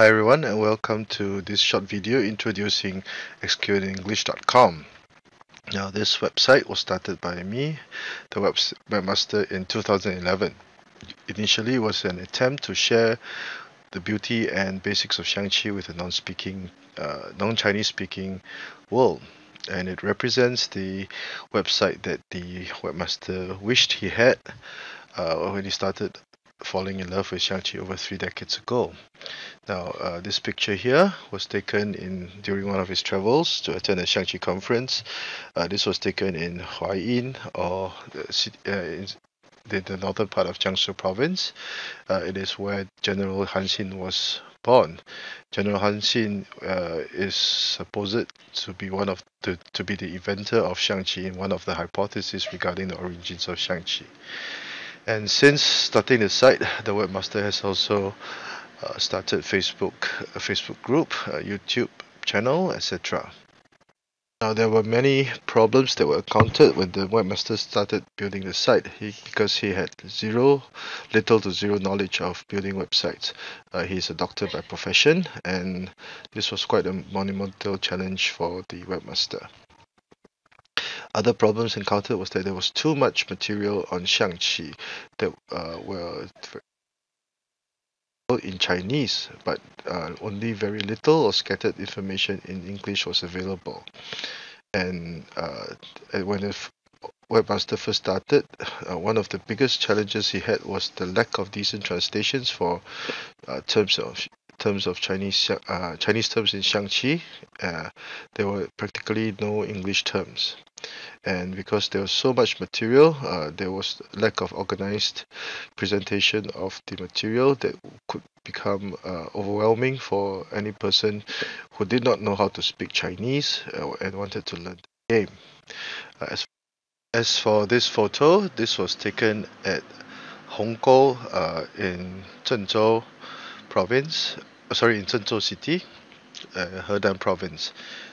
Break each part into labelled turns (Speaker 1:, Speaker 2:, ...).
Speaker 1: Hi everyone and welcome to this short video introducing xqinenglish.com. Now this website was started by me, the web webmaster in 2011. Initially it was an attempt to share the beauty and basics of Xiangqi with a non-speaking, uh, non-Chinese speaking world. And it represents the website that the webmaster wished he had uh, when he started falling in love with Xiangqi over three decades ago. Now, uh, this picture here was taken in during one of his travels to attend a Xiangqi conference. Uh, this was taken in Huaiyin or uh, in the, the, northern part of Jiangsu province. Uh, it is where General Han Xin was born. General Han Xin uh, is supposed to be one of the to be the inventor of Xiangqi in one of the hypotheses regarding the origins of Xiangqi. And since starting the site, the webmaster has also uh, started Facebook, a Facebook group, a YouTube channel, etc. Now there were many problems that were encountered when the webmaster started building the site he, because he had zero, little to zero knowledge of building websites. Uh, he's a doctor by profession and this was quite a monumental challenge for the webmaster. Other problems encountered was that there was too much material on Xiangqi that uh, were in Chinese, but uh, only very little or scattered information in English was available. And uh, when the Webmaster first started, uh, one of the biggest challenges he had was the lack of decent translations for uh, terms of terms of Chinese uh, Chinese terms in Xiangqi. Uh, there were practically no English terms and because there was so much material uh, there was lack of organized presentation of the material that could become uh, overwhelming for any person who did not know how to speak Chinese uh, and wanted to learn the game. Uh, as, as for this photo, this was taken at Hong Gou uh, in Zhengzhou province, sorry in Zhengzhou city, Henan province.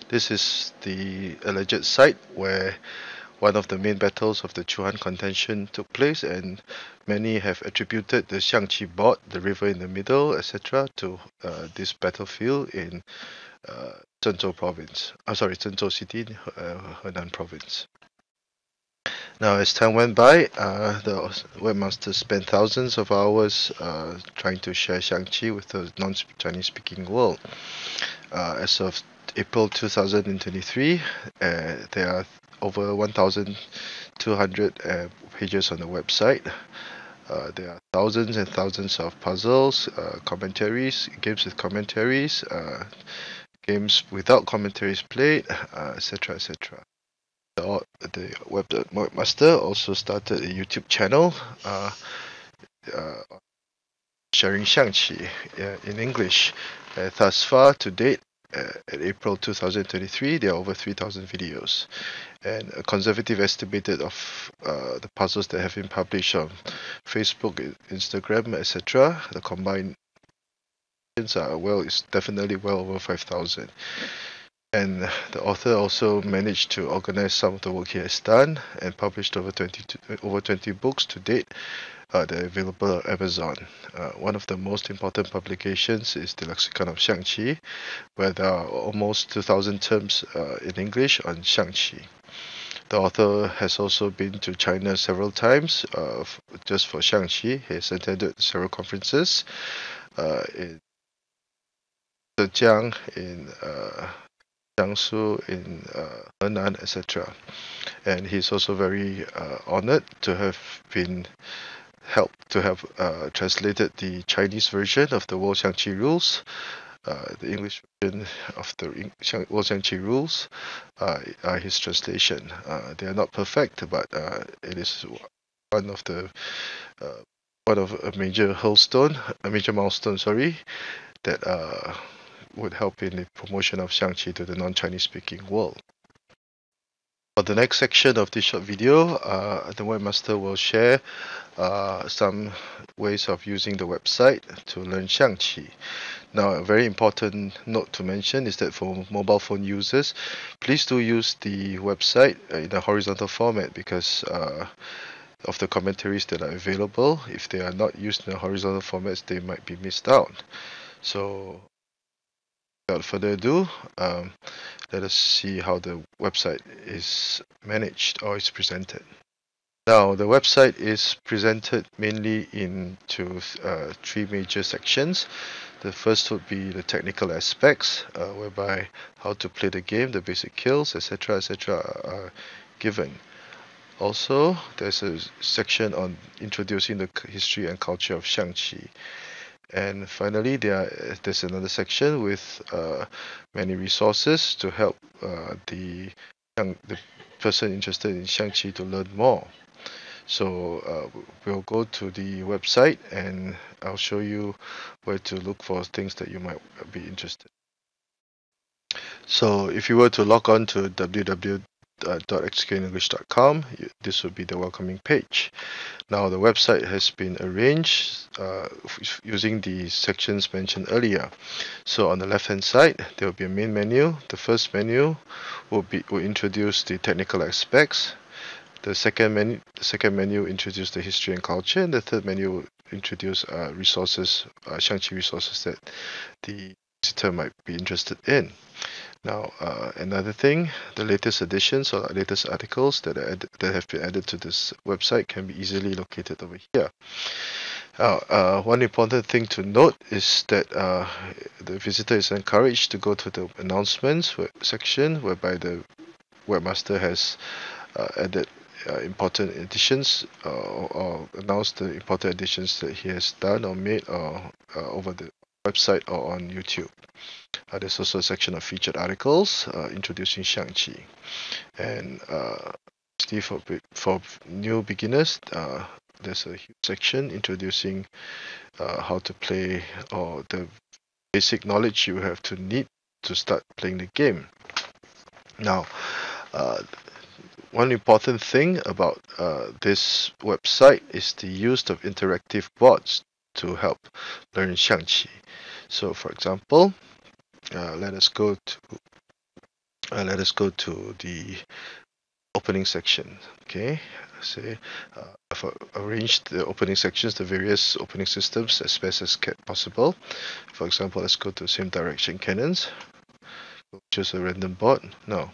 Speaker 1: This is the alleged site where one of the main battles of the Chu-Han contention took place and many have attributed the Xiangqi Bot, the river in the middle, etc. to uh, this battlefield in uh, Zhengzhou province. I'm sorry, Zhengzhou city, uh, Henan province. Now, as time went by, uh, the webmaster spent thousands of hours uh, trying to share Xiangqi with the non-Chinese speaking world. Uh, as of April 2023. Uh, there are over 1,200 uh, pages on the website. Uh, there are thousands and thousands of puzzles, uh, commentaries, games with commentaries, uh, games without commentaries played, etc. Uh, etc. The, the webmaster also started a YouTube channel sharing Xiangqi in English. thus far, to date, uh, in April 2023, there are over 3,000 videos. And a conservative estimated of uh, the puzzles that have been published on Facebook, Instagram, etc., the combined are well, it's definitely well over 5,000. And the author also managed to organize some of the work he has done and published over 20 over 20 books to date uh, they're available on Amazon. Uh, one of the most important publications is the Lexicon of Xiangqi, where there are almost 2,000 terms uh, in English on Xiangqi. The author has also been to China several times uh, just for Xiangqi. He has attended several conferences uh, in Zhejiang, in uh, Jiangsu, in uh, Henan, etc. And he's also very uh, honored to have been helped to have uh, translated the Chinese version of the World Xiangqi Rules. Uh, the English version of the World Xiangqi Rules uh, are his translation. Uh, they are not perfect, but it is one of the one of a major milestone, a major milestone, sorry, that would help in the promotion of Xiangqi to the non-Chinese speaking world. For the next section of this short video, uh, the webmaster will share uh, some ways of using the website to learn Xiangqi. Now, a very important note to mention is that for mobile phone users, please do use the website in a horizontal format because uh, of the commentaries that are available. If they are not used in a horizontal format, they might be missed out. So without further ado, um, let us see how the website is managed or is presented. Now, the website is presented mainly into uh, three major sections. The first would be the technical aspects, uh, whereby how to play the game, the basic kills, etc., etc., are given. Also, there's a section on introducing the history and culture of Xiangqi. And finally, there there's another section with uh, many resources to help uh, the the person interested in Xiangqi to learn more. So uh, we'll go to the website and I'll show you where to look for things that you might be interested. So if you were to log on to www uh, this would be the welcoming page. Now the website has been arranged uh, using the sections mentioned earlier. So on the left hand side there will be a main menu. The first menu will be will introduce the technical aspects. The second menu the second menu introduce the history and culture and the third menu will introduce uh, resources uh, resources that the visitor might be interested in now, uh, another thing, the latest editions or latest articles that, are that have been added to this website can be easily located over here. Uh, one important thing to note is that uh, the visitor is encouraged to go to the announcements section whereby the webmaster has uh, added uh, important additions uh, or announced the important additions that he has done or made or over the website or on YouTube. Uh, there's also a section of featured articles uh, introducing Xiangqi. And uh, for, for new beginners, uh, there's a huge section introducing uh, how to play or the basic knowledge you have to need to start playing the game. Now, uh, one important thing about this website is the use of interactive boards to help learn Xiangqi. So, for example, uh, let us go to uh, let us go to the opening section. Okay, say uh, I've arranged the opening sections, the various opening systems as best as possible. For example, let's go to same direction cannons. Choose a random board. No.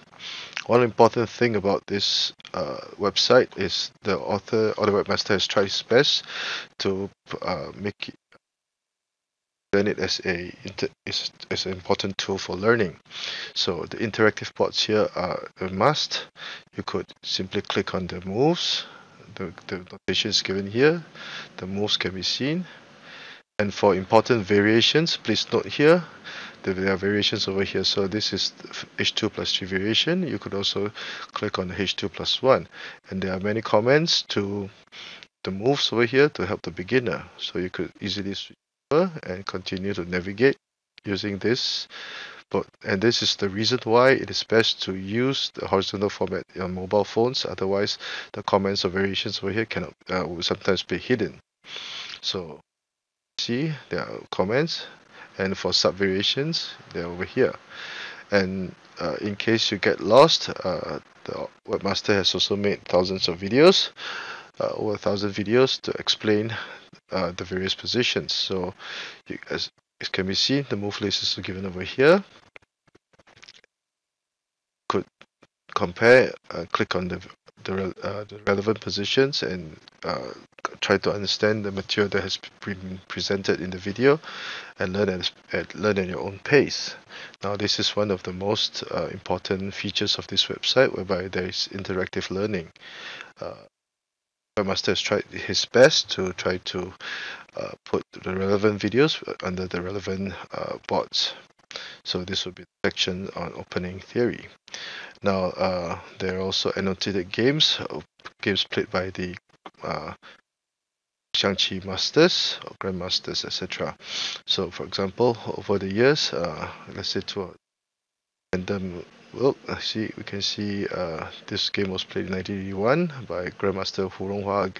Speaker 1: One important thing about this uh, website is the author or the webmaster has tried his best to uh, make it learn it as a as, as an important tool for learning. So the interactive boards here are a must. You could simply click on the moves. The, the notation is given here. The moves can be seen. And for important variations, please note here there are variations over here. So this is H2 plus 3 variation. You could also click on the H2 plus 1. And there are many comments to the moves over here to help the beginner. So you could easily switch and continue to navigate using this but and this is the reason why it is best to use the horizontal format on mobile phones otherwise the comments or variations over here cannot uh, will sometimes be hidden so see there are comments and for sub variations they're over here and uh, in case you get lost uh, the webmaster has also made thousands of videos uh, over a thousand videos to explain uh, the various positions. So you, as it can be seen, the move list is given over here. Could compare, uh, click on the the, uh, the, relevant positions and uh, try to understand the material that has been presented in the video and learn at, at learn at your own pace. Now this is one of the most uh, important features of this website whereby there is interactive learning. Uh, Webmaster has tried his best to try to uh, put the relevant videos under the relevant uh, boards. So this will be the section on opening theory. Now uh, there are also annotated games, uh, games played by the uh, Xiangqi masters or grandmasters, etc. So for example, over the years, uh, let's say to random well, see, we can see uh, this game was played in 1981 by Grandmaster Hu Ronghua,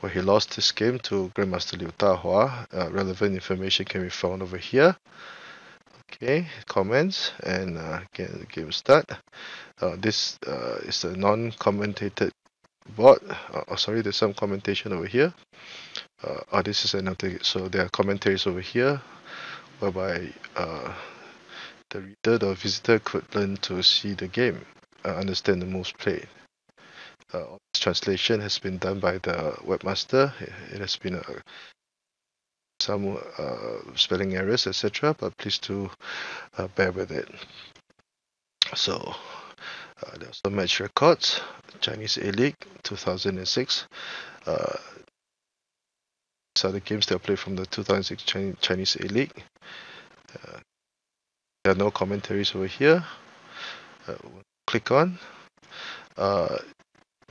Speaker 1: where he lost this game to Grandmaster Liu Dahua. Uh, relevant information can be found over here. Okay, comments and uh, game start. Uh, this uh, is a non-commentated board. Uh, oh, sorry, there's some commentation over here. Uh, oh, this is another. So there are commentaries over here, whereby uh, the reader, the visitor could learn to see the game, uh, understand the moves played. Uh, this translation has been done by the webmaster. It has been a, some uh, spelling errors, etc. But please do uh, bear with it. So uh, there's the match records, Chinese A League 2006. Uh, these are the games that played from the 2006 Chinese A League. Uh, there are no commentaries over here. Uh, click on. Uh,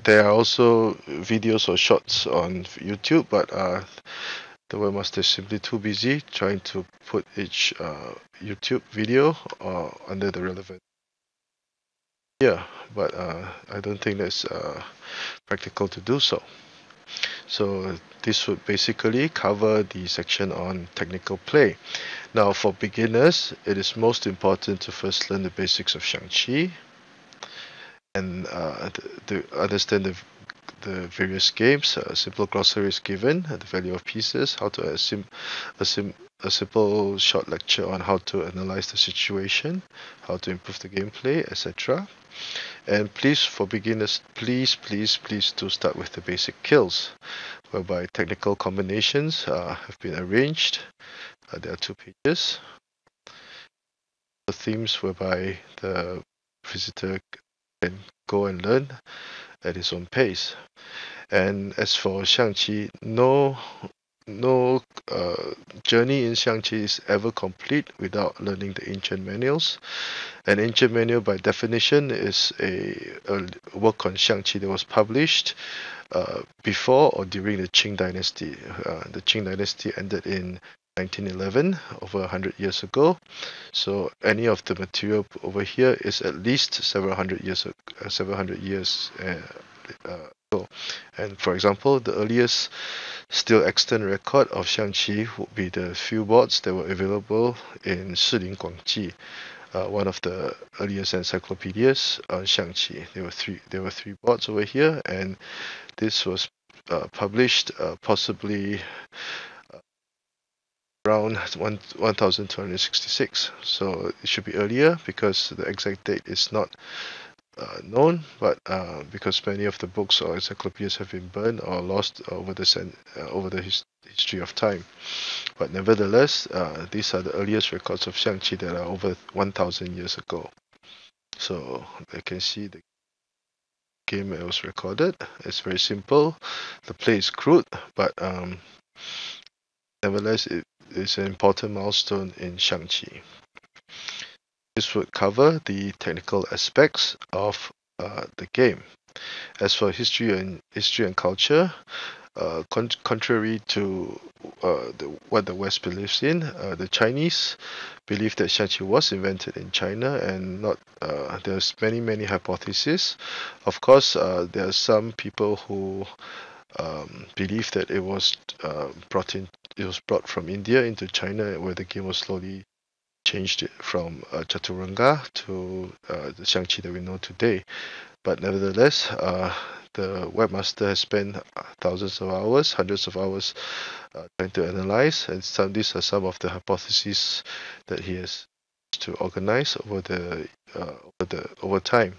Speaker 1: there are also videos or shots on YouTube, but uh, the webmaster is simply too busy trying to put each uh, YouTube video uh, under the relevant yeah but uh, I don't think that's uh, practical to do so. So this would basically cover the section on technical play. Now for beginners it is most important to first learn the basics of Xiangqi and uh, to understand the the various games. A simple glossary is given, the value of pieces, how to assim, assim, a simple short lecture on how to analyze the situation, how to improve the gameplay, etc. And please, for beginners, please, please, please do start with the basic kills, whereby technical combinations uh, have been arranged. Uh, there are two pages. The themes whereby the visitor can go and learn at his own pace. And as for Xiangqi, no no uh, journey in Xiangqi is ever complete without learning the ancient manuals. An ancient manual, by definition, is a, a work on Xiangqi that was published uh, before or during the Qing dynasty. Uh, the Qing dynasty ended in 1911, over 100 years ago. So any of the material over here is at least several hundred years, uh, several hundred years uh, uh, ago. And for example, the earliest still extant record of Xiangqi would be the few boards that were available in Shilin Guangji, uh, one of the earliest encyclopedias on Xiangqi. There were three. There were three boards over here, and this was uh, published uh, possibly around 1, 1266 so it should be earlier because the exact date is not uh, known, but uh, because many of the books or encyclopedias have been burned or lost over the uh, over the his- history of time. But nevertheless, uh, these are the earliest records of Xiangqi that are over 1,000 years ago. So you can see the game that was recorded. It's very simple. The play is crude, but um, nevertheless, it is an important milestone in Xiangqi. This would cover the technical aspects of uh, the game. As for history and history and culture, uh, con- contrary to uh, the, what the West believes in, uh, the Chinese believe that Xiangqi was invented in China and not. Uh, there's many many hypotheses. Of course, uh, there are some people who um, believe that it was uh, brought in. It was brought from India into China, where the game was slowly changed from uh, Chaturanga to uh, the Xiangqi that we know today. But nevertheless, uh, the webmaster has spent thousands of hours, hundreds of hours uh, trying to analyze, and some these are some of the hypotheses that he has to organize over the uh, over the over time.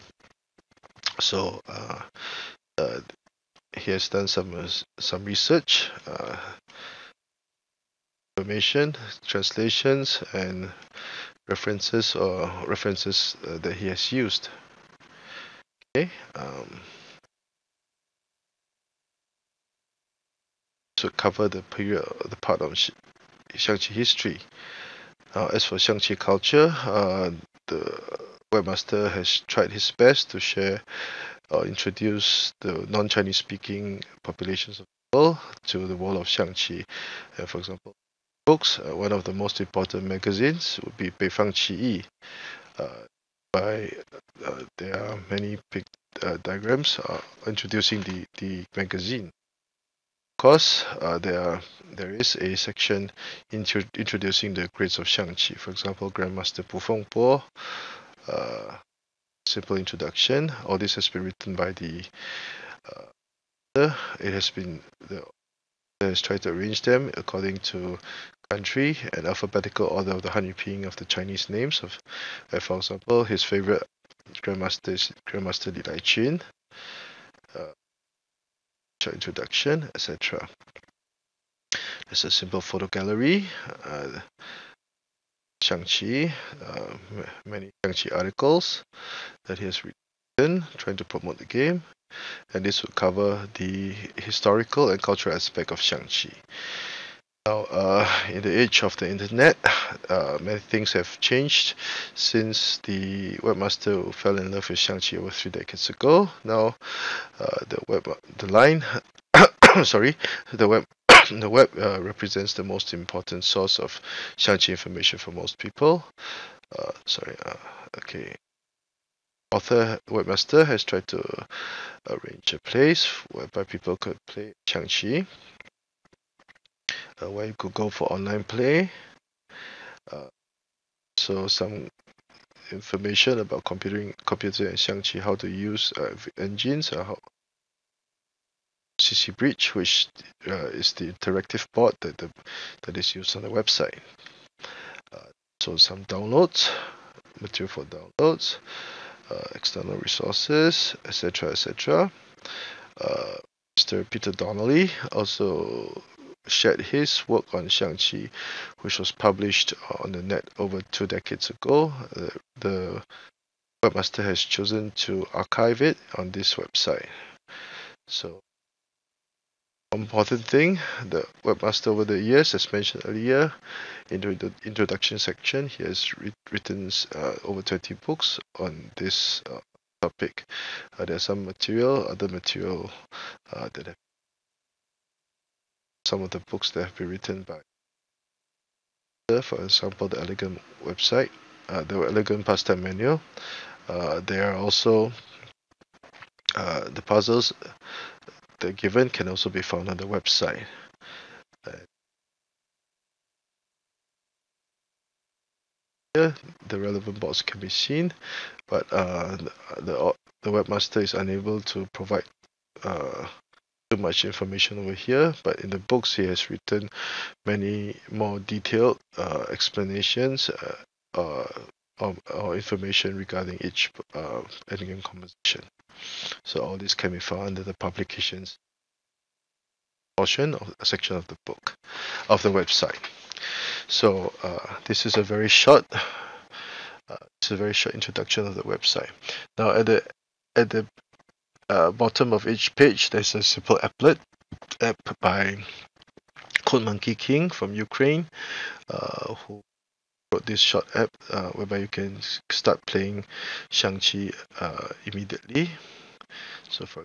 Speaker 1: So uh, he has done some uh, some research. Uh, information, translations, and references or references uh, that he has used. Okay. Um, to cover the period, the part of Xiangqi history. Uh, as for Xiangqi culture, uh, the webmaster has tried his best to share or introduce the non-Chinese speaking populations of the world to the world of Xiangqi. Uh, for example, books, uh, one of the most important magazines would be Beifang Qi uh, by uh, there are many big uh, diagrams uh, introducing the, the magazine. Of course, uh, there are, there is a section intro introducing the grades of Xiangqi. For example, Grandmaster Bu Fengbo, uh, simple introduction. All this has been written by the it has been the has tried to arrange them according to country and alphabetical order of the Hanyu of the Chinese names of, uh, for example, his favorite grandmaster is Grandmaster Li Laiqun, uh, introduction, etc. There's a simple photo gallery, uh, Xiangqi, uh, many Xiangqi articles that he has written trying to promote the game, and this will cover the historical and cultural aspect of Xiangqi. Now, uh, in the age of the internet, uh, many things have changed since the webmaster fell in love with Xiangqi over three decades ago. Now, uh, the web, the line, sorry, the web, the web uh, represents the most important source of Xiangqi information for most people. Uh, sorry, uh, okay. Author webmaster has tried to arrange a place whereby people could play Xiangqi uh, where you could go for online play. Uh, so some information about computing, computer and Xiangqi, how to use uh, engines, uh, how CC Bridge, which uh, is the interactive board that the, that is used on the website. Uh, so some downloads, material for downloads, uh, external resources, etc., etc. Mr. Peter Donnelly also shared his work on Xiangqi, which was published on the net over two decades ago. Uh, the webmaster has chosen to archive it on this website. So, important thing, the webmaster over the years, as mentioned earlier, in the introduction section, he has written uh, over 20 books on this uh, topic. Uh, there's some material, other material uh, that have some of the books that have been written by for example the elegant website uh, the elegant pastime manual uh, there are also uh, the puzzles that given can also be found on the website here the relevant box can be seen but uh, the, the webmaster is unable to provide uh, too much information over here, but in the books he has written many more detailed uh, explanations uh, uh, or, or, information regarding each uh, composition. So all this can be found under the publications portion of a section of the book of the website. So uh, this is a very short. Uh, it's a very short introduction of the website. Now at the at the uh, bottom of each page, there's a simple applet app by Code Monkey King from Ukraine, uh, who wrote this short app uh, whereby you can start playing Xiangqi uh, immediately. So for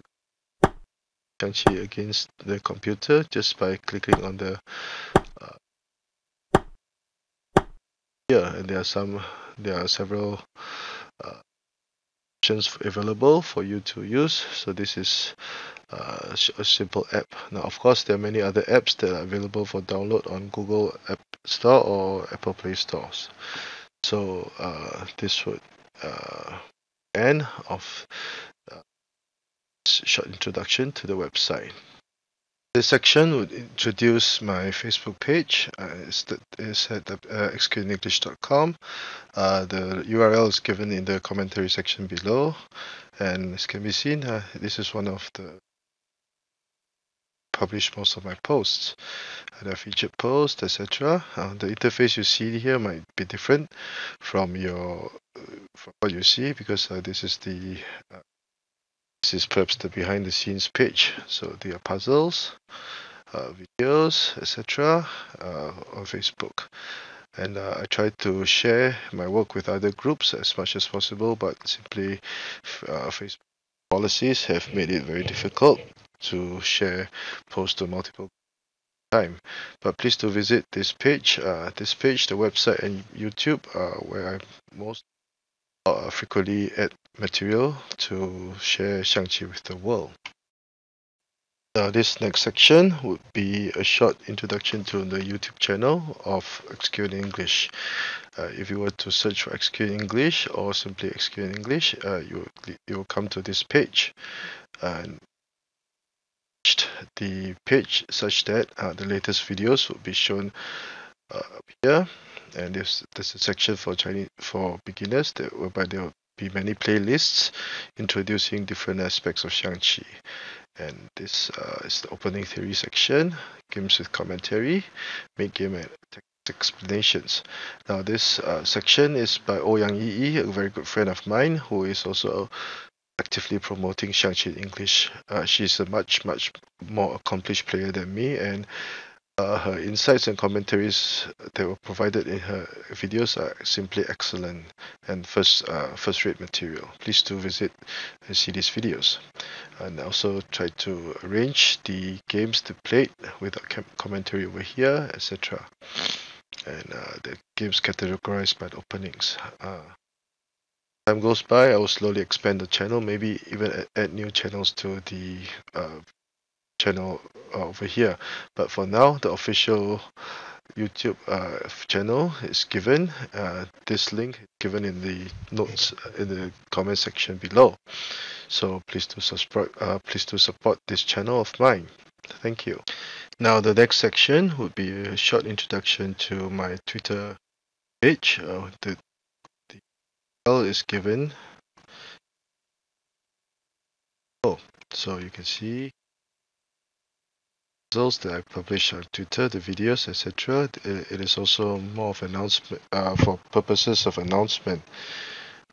Speaker 1: Xiangqi against the computer just by clicking on the uh, here and there are some there are several uh, options available for you to use. So this is uh, a simple app. Now of course there are many other apps that are available for download on Google App Store or Apple Play stores. So uh, this would uh, end of short introduction to the website this section would introduce my Facebook page. Uh, it's, it's at uh, xqinenglish.com. Uh, the URL is given in the commentary section below. And as can be seen, uh, this is one of the published most of my posts. A featured posts, etc. Uh, the interface you see here might be different from your uh, from what you see because uh, this is the this is perhaps the behind the scenes page. So there are puzzles, uh, videos, etc. Uh, on Facebook. And uh, I try to share my work with other groups as much as possible, but simply uh, Facebook policies have made it very difficult to share posts to multiple time. But please do visit this page, uh, this page, the website, and YouTube, uh, where I most uh, frequently add material to share Xiangqi with the world. Uh, this next section would be a short introduction to the YouTube channel of XQ English. Uh, if you were to search for XQ English or simply XQ English, uh, you you will come to this page, and the page such that uh, the latest videos will be shown uh, here, and there's there's a section for Chinese for beginners that whereby there will be many playlists introducing different aspects of Xiangqi. And this uh, is the opening theory section, games with commentary, make game and explanations. Now this uh, section is by Ouyang Yi, a very good friend of mine who is also actively promoting Xiangqi in English. Uh, she's a much, much more accomplished player than me, and uh, her insights and commentaries that were provided in her videos are simply excellent and first uh, first rate material. Please do visit and see these videos. And also try to arrange the games to play with a commentary over here, etc. And uh, the games categorized by the openings. Uh, time goes by, I will slowly expand the channel, maybe even add new channels to the uh, channel uh, over here. But for now, the official YouTube uh, channel is given. Uh, this link given in the notes uh, in the comment section below. So please do subscribe. Uh, please do support this channel of mine. Thank you. Now the next section would be a short introduction to my Twitter page. Uh, the URL is given. Oh, so you can see results that I publish on Twitter, the videos, etc. It is also more of announcement uh, for purposes of announcement.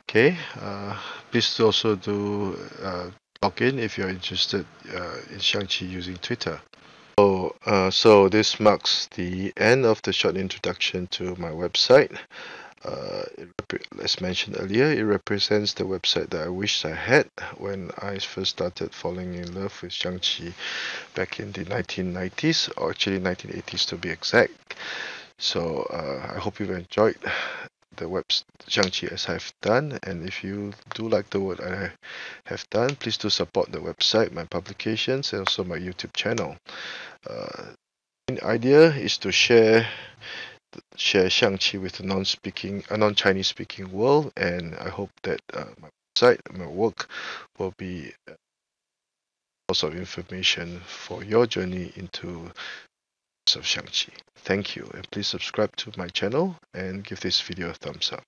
Speaker 1: Okay, uh, please also do uh, log in if you're interested uh, in Xiangqi using Twitter. So, uh, so this marks the end of the short introduction to my website. Uh, as mentioned earlier, it represents the website that I wished I had when I first started falling in love with Xiangqi back in the 1990s, or actually 1980s to be exact. So uh, I hope you've enjoyed the web Xiangqi as I've done, and if you do like the work I have done, please do support the website, my publications, and also my YouTube channel. Uh, the idea is to share share Xiangqi with a non-speaking, a non-Chinese speaking world, and I hope that uh, my website, my work, will be a source of information for your journey into of Xiangqi. Thank you, and please subscribe to my channel and give this video a thumbs up.